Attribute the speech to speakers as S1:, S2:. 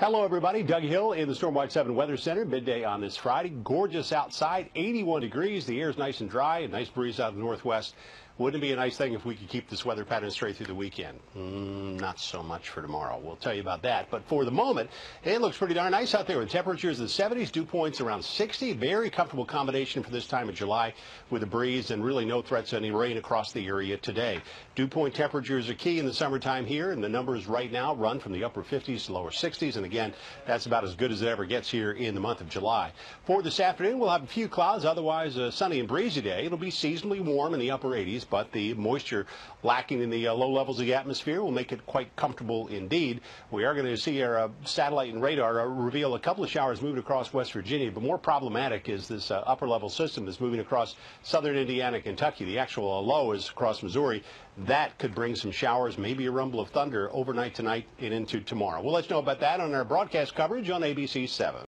S1: Hello, everybody. Doug Hill in the Stormwatch 7 Weather Center, midday on this Friday. Gorgeous outside, 81 degrees. The air is nice and dry, a nice breeze out of the northwest. Wouldn't it be a nice thing if we could keep this weather pattern straight through the weekend? Mm, not so much for tomorrow. We'll tell you about that. But for the moment, it looks pretty darn nice out there with temperatures in the 70s, dew points around 60. Very comfortable combination for this time of July with a breeze and really no threats of any rain across the area today. Dew point temperatures are key in the summertime here, and the numbers right now run from the upper 50s to lower 60s. And again, that's about as good as it ever gets here in the month of July. For this afternoon, we'll have a few clouds, otherwise a sunny and breezy day. It'll be seasonably warm in the upper 80s but the moisture lacking in the uh, low levels of the atmosphere will make it quite comfortable indeed. We are going to see our uh, satellite and radar uh, reveal a couple of showers moving across West Virginia, but more problematic is this uh, upper level system that's moving across southern Indiana, Kentucky. The actual uh, low is across Missouri. That could bring some showers, maybe a rumble of thunder overnight tonight and into tomorrow. We'll let you know about that on our broadcast coverage on ABC 7.